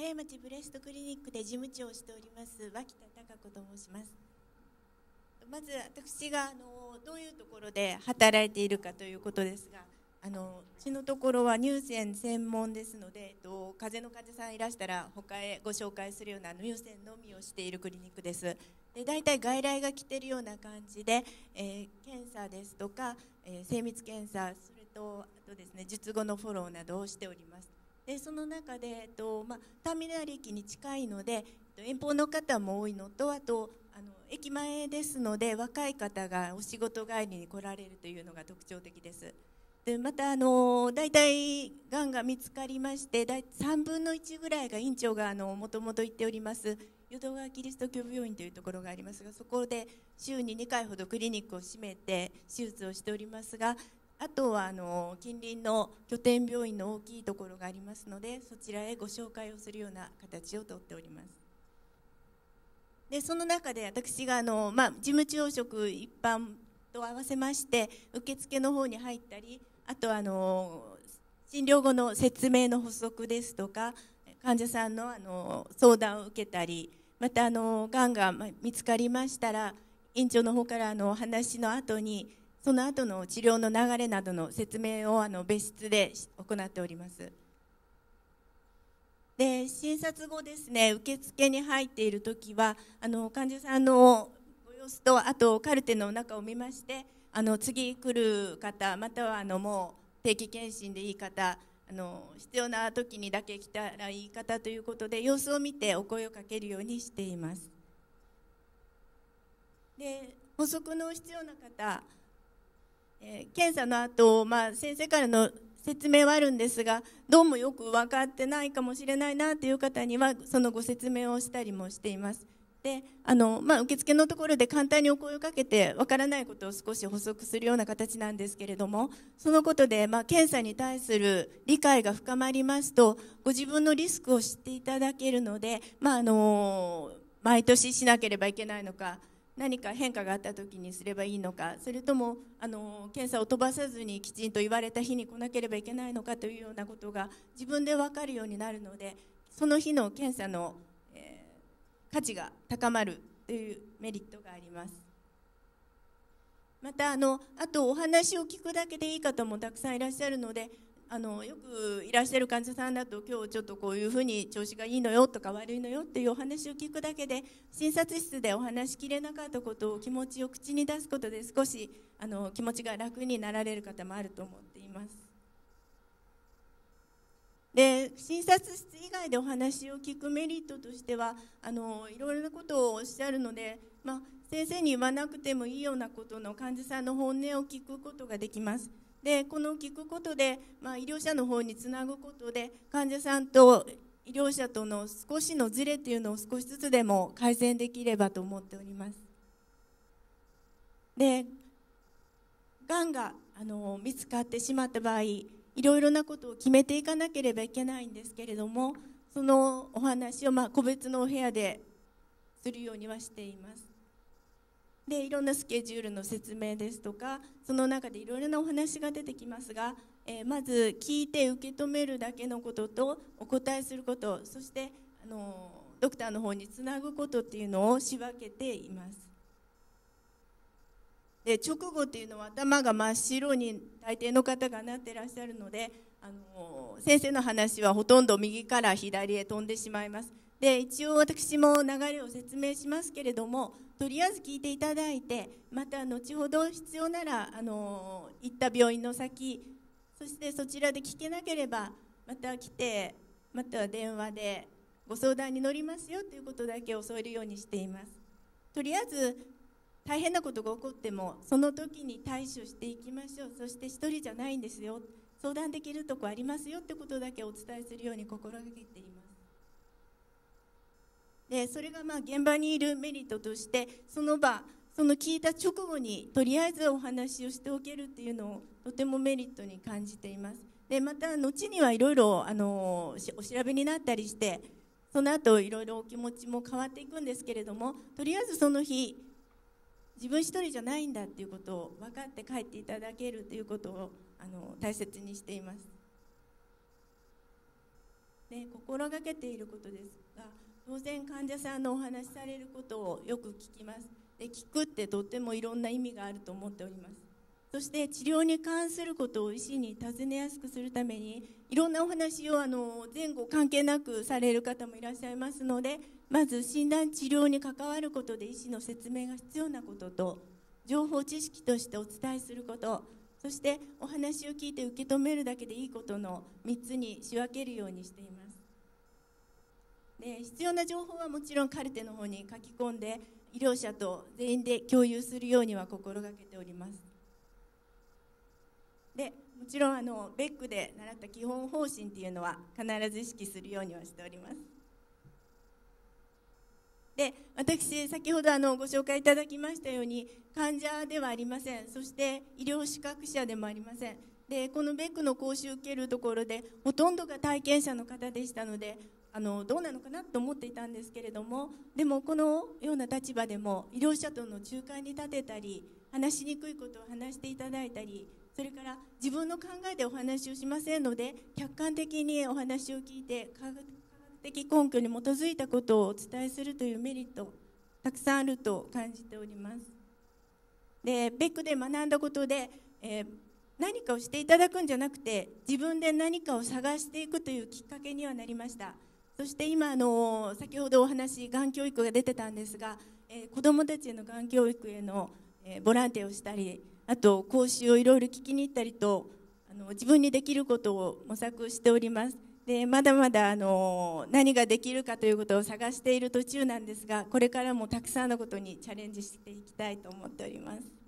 狭山町ブレストクリニックで事務長をしております脇田孝子と申します。まず私があのどういうところで働いているかということですがあのうちのところは乳腺専門ですので、えっと、風邪の患者さんいらしたら他へご紹介するような乳腺のみをしているクリニックです。で大体外来が来てるような感じで、えー、検査ですとか、えー、精密検査それとあとですね術後のフォローなどをしております。でその中で、えっとまあ、ターミナル駅に近いので遠方の方も多いのとあとあの駅前ですので若い方がお仕事帰りに来られるというのが特徴的です。でまたあの大体がんが見つかりまして大3分の1ぐらいが院長がもともと言っております。淀川キリスト教病院というところがありますがそこで週に2回ほどクリニックを閉めて手術をしておりますがあとはあの近隣の拠点病院の大きいところがありますのでそちらへご紹介をするような形をとっております。でその中で私があの、まあ、事務朝食一般と合わせまして受付の方に入ったりあとあの診療後の説明の補足ですとか患者さんのあの相談を受けたりまたあのがんが見つかりましたら院長の方からあの話の後にその後の治療の流れなどの説明をあの別室で行っております。で診察後ですね受付に入っている時はあの患者さんのご様子とあとカルテの中を見ましてあの次来る方またはあのもう定期検診でいい方あの必要な時にだけ来たらいい方ということで様子を見てお声をかけるようにしています。で補足の必要な方えー、検査の後、まあ先生からの説明はあるんですがどうもよく分かってないかもしれないなという方にはそのご説明をしたりもしています。であの、まあ、受付のところで簡単にお声をかけて分からないことを少し補足するような形なんですけれどもそのことで、まあ、検査に対する理解が深まりますとご自分のリスクを知っていただけるので、まあ、あの毎年しなければいけないのか何か変化があった時にすればいいのかそれともあの検査を飛ばさずにきちんと言われた日に来なければいけないのかというようなことが自分で分かるようになるのでその日の検査の、えー、価値が高まるというメリットがあります。またあのあとお話を聞くだけでいい方もたくさんいらっしゃるのであのよくいらっしゃる患者さんだと今日ちょっとこういうふうに調子がいいのよとか悪いのよっていうお話を聞くだけで診察室でお話しきれなかったことを気持ちを口に出すことで少しあの気持ちが楽になられる方もあると思っています。で診察室以外でお話を聞くメリットとしてはあのいろいろなことをおっしゃるので、まあ、先生に言わなくてもいいようなことの患者さんの本音を聞くことができます。でこの聞くことで、まあ、医療者の方につなぐことで患者さんと医療者との少しのズレっていうのを少しずつでも改善できればと思っております。でがんがあの見つかってしまった場合いろいろなことを決めていかなければいけないんですけれどもそのお話をまあ個別のお部屋でするようにはしています。でいろんなスケジュールの説明ですとかその中でいろいろなお話が出てきますが、えー、まず聞いて受け止めるだけのこととお答えすることそしてあのドクターの方につなぐことっていうのを仕分けています。で直後っていうのは頭が真っ白に大抵の方がなってらっしゃるのであの先生の話はほとんど右から左へ飛んでしまいます。で一応私も流れを説明しますけれどもとりあえず聞いていただいてまた後ほど必要ならあの行った病院の先そしてそちらで聞けなければまた来てまた電話でご相談に乗りますよということだけを添えるようにしています。とりあえず大変なことが起こってもその時に対処していきましょう。そして一人じゃないんですよ。相談できるとこありますよってことだけお伝えするように心がけています。でそれがまあ現場にいるメリットとしてその場その聞いた直後にとりあえずお話をしておけるっていうのをとてもメリットに感じています。でまた後にはいろいろあのお調べになったりしてその後いろいろお気持ちも変わっていくんですけれどもとりあえずその日自分一人じゃないんだっていうことを分かって帰っていただけるということをあの大切にしています。で心がけていることですが当然患者さんのお話しされることをよく聞きます。で聞くってとってもいろんな意味があると思っております。そして治療に関することを医師に尋ねやすくするためにいろんなお話をあの前後関係なくされる方もいらっしゃいますのでまず診断治療に関わることで医師の説明が必要なことと情報知識としてお伝えすることそしてお話を聞いて受け止めるだけでいいことの3つに仕分けるようにしています。で必要な情報はもちろんカルテの方に書き込んで医療者と全員で共有するようには心がけております。でもちろんあのベックで習った基本方針っていうのは必ず意識するようにはしております。で私先ほどあのご紹介いただきましたように患者ではありません。そして医療資格者でもありません。でこのベックの講習を受けるところでほとんどが体験者の方でしたのであのどうなのかなと思っていたんですけれどもでもこのような立場でも医療者との仲介に立てたり話しにくいことを話していただいたりそれから自分の考えでお話をしませんので客観的にお話を聞いて科学的根拠に基づいたことをお伝えするというメリットたくさんあると感じております。でベックで学んだことで、えー、何かをしていただくんじゃなくて自分で何かを探していくというきっかけにはなりました。そして今あの先ほどお話がん教育が出てたんですが、えー、子どもたちへのがん教育への、えー、ボランティアをしたりあと講習をいろいろ聞きに行ったりとあの自分にできることを模索しております。でまだまだあの何ができるかということを探している途中なんですがこれからもたくさんのことにチャレンジしていきたいと思っております。